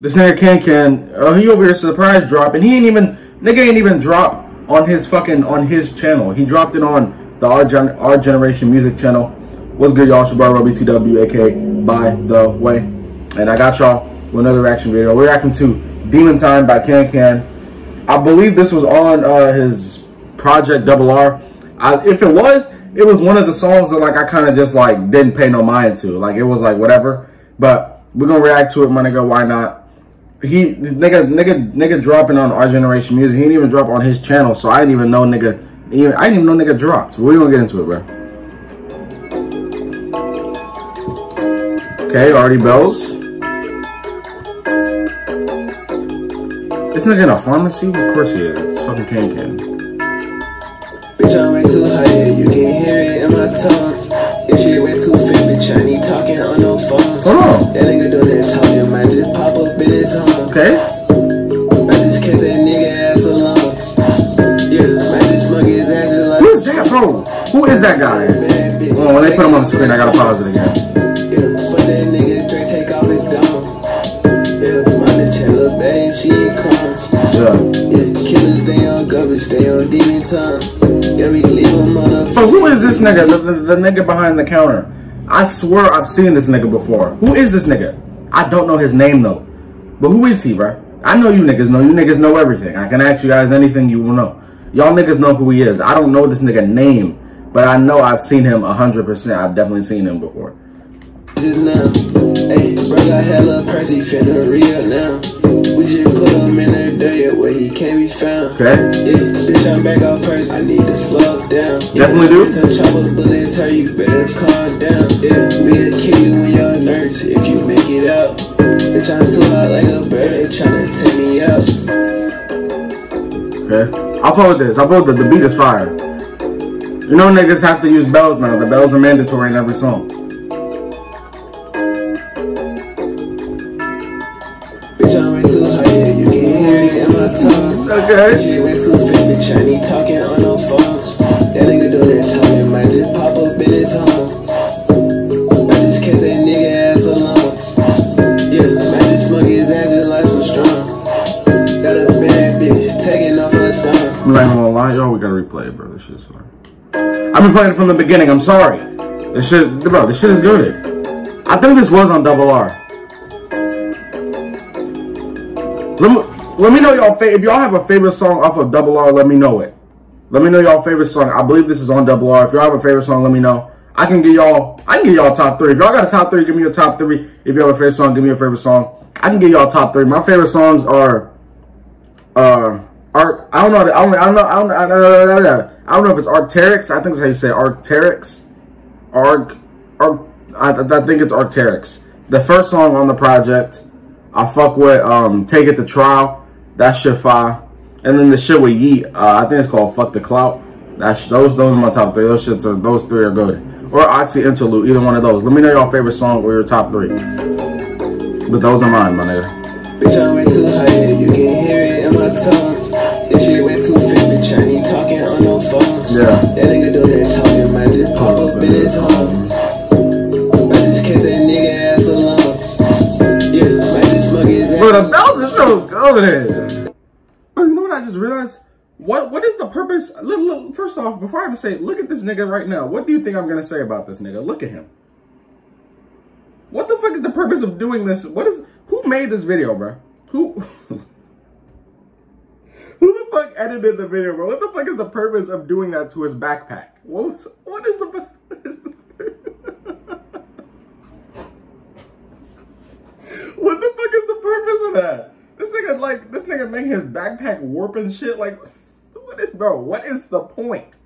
This nigga KanKan, uh, he over here surprise drop, and he ain't even, nigga ain't even drop on his fucking, on his channel. He dropped it on the Our, Gen Our Generation Music channel. What's good, y'all? Shabar Roby TW, aka By The Way. And I got y'all with another reaction video. We're reacting to Demon Time by KanKan. I believe this was on uh, his Project Double R. I, if it was, it was one of the songs that like I kind of just like didn't pay no mind to. Like it was like whatever. But we're gonna react to it, my nigga. Why not? He nigga nigga nigga dropping on our generation music. He didn't even drop on his channel, so I didn't even know nigga. Even, I didn't even know nigga dropped. we gonna get into it, bro. Okay, already bells. This nigga in a pharmacy? Of course he is. It's fucking KanKan. Bitch, I'm way too high, you can hear it in my tongue. Shit fit, bitch, I need talking on no phones. Hold on. That nigga do that talking, might just pop up in his home. Okay. I just kept that nigga ass alone. Yeah, I just smoke his ass just like. Who is that, bro? Who is that guy? Oh, when they put him on the screen, I gotta pause it again. Yeah, but that nigga Drake take off his dome. Yeah, my bitch had little babe, she ain't calm. Yeah. Yeah, killers stay on garbage, stay on demon time. Leave them motherfucker. So who is this nigga? The, the, the nigga behind the counter. I swear I've seen this nigga before. Who is this nigga? I don't know his name though. But who is he, bro? I know you niggas know. You niggas know everything. I can ask you guys anything you will know. Y'all niggas know who he is. I don't know this nigga name, but I know I've seen him 100%. I've definitely seen him before. Just now, hey, bro got hella Percy finna re now. We just put him in the dirt where he can't be found. Okay. Yeah, bitch, I'm back off Percy. I need to slow down. Definitely do. The chopper bullets hurt you, better calm down. Yeah, we'll kill you when you're if you make it out. Bitch, I'm too hot like a bird, tryna take me out. Okay. I'll with this. I'll with the, the beat is fire. You know niggas have to use bells now. The bells are mandatory in every song. Okay. She way too fit, bitch, I need talking on no phones. That nigga do that talking, might just pop up in his home. I just kept that nigga ass alone. Yeah, I just smoke his ass just like some strong. Got a bad bitch, taking off her thumb. I'm not gonna lie, y'all. we gotta replay it, bro. This shit's fire. I've been playing it from the beginning. I'm sorry. This shit, bro. This shit is good. I think this was on Double R. Me let me know y'all if y'all have a favorite song off of Double R. Let me know it. Let me know y'all favorite song. I believe this is on Double R. If y'all have a favorite song, let me know. I can give y'all. I can give y'all top three. If y'all got a top three, give me your top three. If you have a favorite song, give me your favorite song. I can give y'all top three. My favorite songs are uh Arc. I don't know. I don't. I don't know. I don't. I don't, know, I don't know if it's Arc'teryx. I think that's how you say it, Arc'teryx. Arc. Arc. I, I think it's Arc'teryx. The first song on the project. I fuck with um Take It to Trial. That shit fire. And then the shit with Yeat. Uh, I think it's called Fuck the Clout. That's those. Those are my top three. Those shits are. Those three are good. Or Oxy Interlude. Either one of those. Let me know your favorite song or your top three. But those are mine, my nigga. Bitch, I'm way too high, you can hear it in my tongue. This shit way too fit, bitch, I ain't talking on no phones. Yeah. That nigga do that talking, might just pop up in his home. I just kept that nigga ass alone. Yeah, might just smoke his ass. So good. Bro, you know what I just realized? What What is the purpose? Look, look, first off, before I even say, look at this nigga right now. What do you think I'm gonna say about this nigga? Look at him. What the fuck is the purpose of doing this? What is? Who made this video, bro? Who? Who the fuck edited the video, bro? What the fuck is the purpose of doing that to his backpack? What was, What is the? The What the fuck is the purpose of that? Like this nigga making his backpack warp and shit. Like, what is bro? What is the point?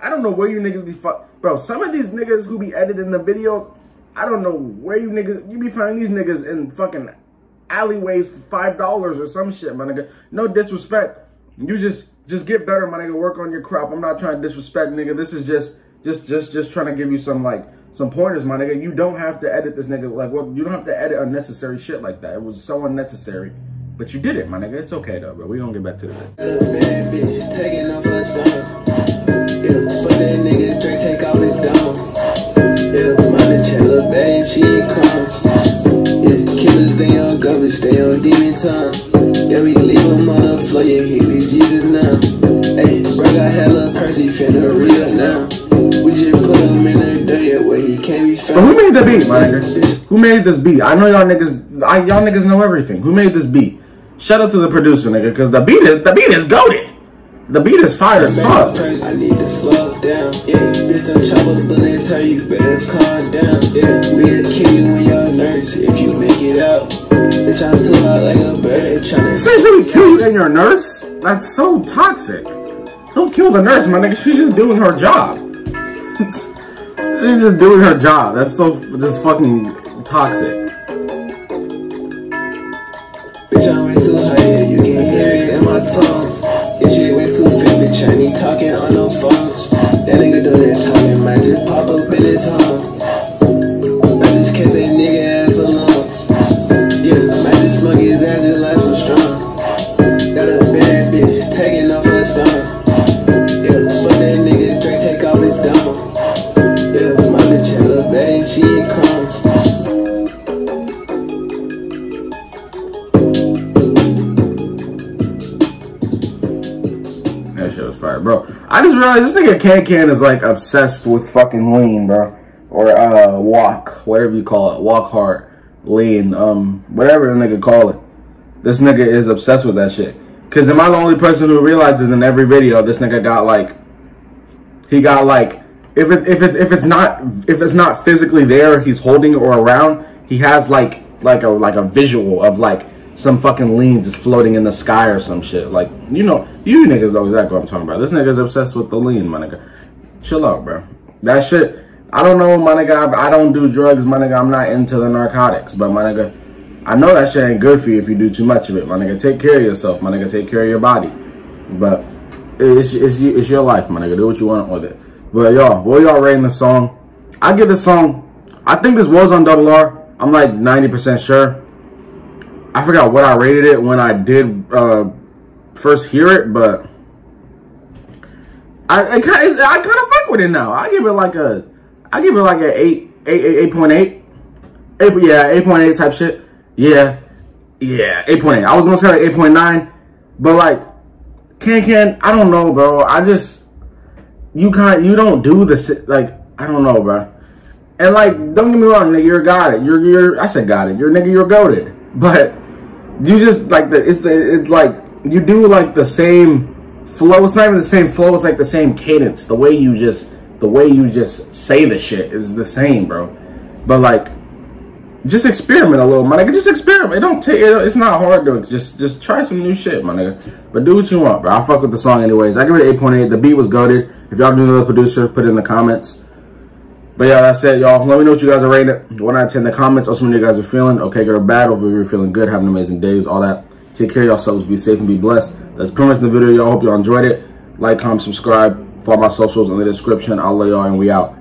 I don't know where you niggas be fuck, bro. Some of these niggas who be editing the videos, I don't know where you niggas you be finding these niggas in fucking alleyways for five dollars or some shit, my nigga. No disrespect. You just just get better, my nigga. Work on your craft. I'm not trying to disrespect, nigga. This is just just just just trying to give you some like some pointers, my nigga. You don't have to edit this nigga like well, you don't have to edit unnecessary shit like that. It was so unnecessary. But you did it, my nigga. It's okay though, bro. We gonna get back to the Got a bad bitch, taking off her thumb. Yeah, but that nigga Drake take off his dome. Yeah, my bitch had little babe, she ain't calm. Yeah, killers stay on garbage, stay on demon million times. Yeah, we leave him on the yeah, he be Jesus now. Hey, bro got hella Percy finna real now. We just put him in the dirt where he can't be But who made the beat, my nigga? Who made this beat? I know y'all niggas, I, y'all niggas know everything. Who made this beat? Shout out to the producer, nigga, because the beat is the beat is goaded. The beat is fire as fuck. I need to slow down. Yeah, bitch, don't up bullets, how you better calm down. Yeah, we'll kill you when you're nurse if you make it out. Bitch, I'm too hot like a bird tryna Essentially kill you and your nurse? That's so toxic. Don't kill the nurse, my nigga. She's just doing her job. She's just doing her job. That's so f- just fucking toxic. That shit was fire, bro. I just realized this nigga KanKan is like obsessed with fucking lean, bro. Or uh walk, whatever you call it. Walk hard, lean, um, whatever the nigga call it. This nigga is obsessed with that shit. Cause am I the only person who realizes in every video this nigga got like he got like if it if it's if it's not if it's not physically there, he's holding it or around, he has like like a like a visual of like some fucking lean just floating in the sky or some shit. Like you know, you niggas know exactly what I'm talking about. This nigga's obsessed with the lean, my nigga. Chill out, bro. That shit. I don't know, my nigga. I, don't do drugs, my nigga. I'm not into the narcotics, but my nigga, I know that shit ain't good for you if you do too much of it, my nigga. Take care of yourself, my nigga. Take care of your body. But it's it's it's your life, my nigga. Do what you want with it. But y'all, what y'all rating the song? I give this song. I think this was on Double R. I'm like 90% sure. I forgot what I rated it when I did uh, first hear it, but I I kind of kind fuck with it now. I give it like a I give it like a eight eight eight eight point eight. Eight, yeah, eight point eight type shit. Yeah, yeah, eight point eight. I was gonna say like eight point nine, but like KanKan, I don't know, bro. I just you can't you don't do the si- like I don't know, bro. And like, don't get me wrong, nigga, you're got it. You're you're I said got it. You're nigga, you're goaded. But you just like the it's the it's like you do like the same flow. It's not even the same flow. It's like the same cadence. The way you just the way you just say the shit is the same, bro. But like, just experiment a little, my nigga. Just experiment. It don't take. It, it's not hard to just just try some new shit, my nigga. But do what you want, bro. I fuck with the song anyways. I give it eight point eight. The beat was goaded. If y'all knew the producer, put it in the comments. But yeah, that's it, y'all. Let me know what you guys are rating it. One out of ten in the comments. Also, when you guys are feeling okay, good or bad. Hopefully, you're feeling good, having amazing days, all that. Take care of yourselves. Be safe and be blessed. That's pretty much the video, y'all. Hope y'all enjoyed it. Like, comment, subscribe. Follow my socials in the description. I'll lay y'all and we out.